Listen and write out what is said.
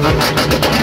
Thank vâng. you.